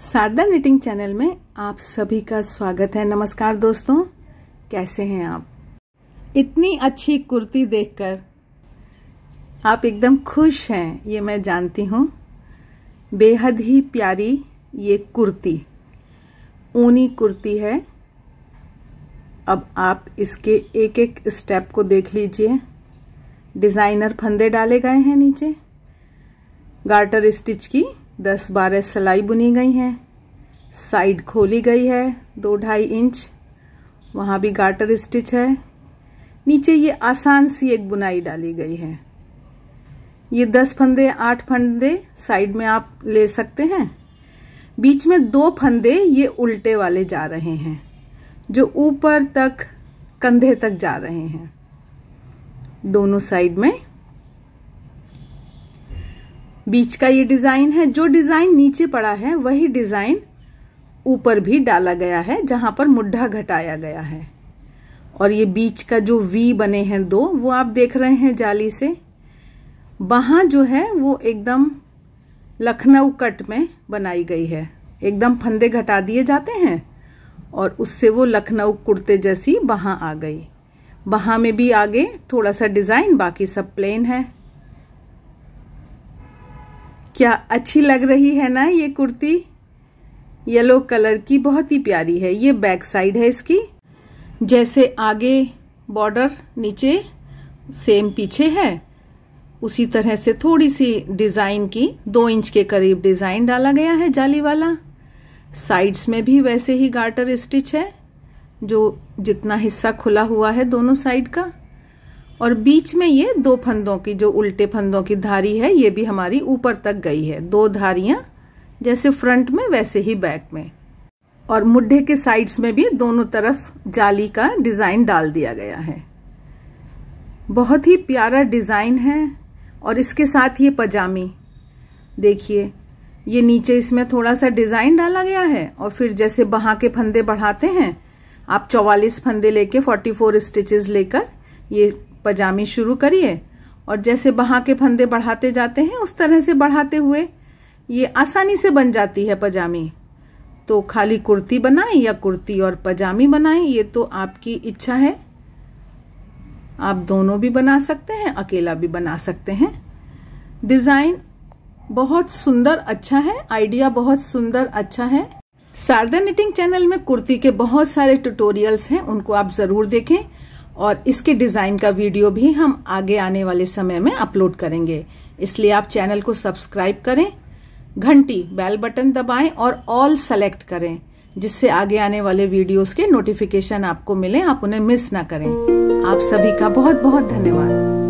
Sharda knitting channel में आप सभी का स्वागत है। नमस्कार दोस्तों, कैसे हैं आप? इतनी अच्छी कुर्ती देखकर आप एकदम खुश हैं, ये मैं जानती हूँ। बेहद ही प्यारी ये कुर्ती, ऊनी कुर्ती है। अब आप इसके एक एक स्टेप को देख लीजिए। डिज़ाइनर फंदे डाले गए हैं नीचे। गार्टर स्टिच की दस बारह सिलाई बुनी गई हैं। साइड खोली गई है दो ढाई इंच। वहाँ भी गार्टर स्टिच है। नीचे ये आसान सी एक बुनाई डाली गई है। ये दस फंदे, आठ फंदे साइड में आप ले सकते हैं। बीच में दो फंदे ये उल्टे वाले जा रहे हैं, जो ऊपर तक कंधे तक जा रहे हैं। दोनों साइड में बीच का ये डिज़ाइन है, जो डिज़ाइन नीचे पड़ा है, वही डिज़ाइन ऊपर भी डाला गया है, जहाँ पर मुड्ढा घटाया गया है। और ये बीच का जो वी बने हैं दो, वो आप देख रहे हैं जाली से। वहाँ जो है, वो एकदम लखनऊ कट में बनाई गई है। एकदम फंदे घटा दिए जाते हैं, और उससे वो लखनऊ कुर्ते जैसी वहाँ आ गई। वहाँ में भी आगे थोड़ा सा डिज़ाइन, बाकी सब प्लेन है। क्या अच्छी लग रही है ना ये कुर्ती? येलो कलर की बहुत ही प्यारी है। ये बैक साइड है इसकी। जैसे आगे बॉर्डर नीचे सेम पीछे है। उसी तरह से थोड़ी सी डिज़ाइन की, दो इंच के करीब डिज़ाइन डाला गया है जाली वाला। साइड्स में भी वैसे ही गार्टर स्टिच है, जो जितना हिस्सा खुला हुआ है दोनों साइड का। और बीच में ये दो फंदों की, जो उल्टे फंदों की धारी है, ये भी हमारी ऊपर तक गई है। दो धारियाँ, जैसे फ्रंट में, वैसे ही बैक में। और मुड्ढे के साइड्स में भी दोनों तरफ़ जाली का डिज़ाइन डाल दिया गया है। बहुत ही प्यारा डिज़ाइन है, और इसके साथ ये पजामी। देखिए, ये नीचे इसमें थोड़ा सा डिज़ाइन डाला गया है, और फिर जैसे बहा के फंदे बढ़ाते हैं, आप चौवालीस फंदे लेके 44 स्टिचेस लेकर, ये पजामी शुरू करिए और जैसे बहा के फंदे बढ़ाते जाते हैं, उस तरह से बढ़ाते हुए ये आसानी से बन जाती है पजामी। तो खाली कुर्ती बनाएँ या कुर्ती और पजामी बनाएँ, ये तो आपकी इच्छा है। आप दोनों भी बना सकते हैं, अकेला भी बना सकते हैं। डिज़ाइन बहुत सुंदर अच्छा है, आइडिया बहुत सुंदर अच्छा है। शारदा निटिंग चैनल में कुर्ती के बहुत सारे ट्यूटोरियल्स हैं, उनको आप ज़रूर देखें। और इसके डिज़ाइन का वीडियो भी हम आगे आने वाले समय में अपलोड करेंगे। इसलिए आप चैनल को सब्सक्राइब करें, घंटी बेल बटन दबाएँ और ऑल सेलेक्ट करें, जिससे आगे आने वाले वीडियोस के नोटिफिकेशन आपको मिले, आप उन्हें मिस ना करें। आप सभी का बहुत बहुत धन्यवाद।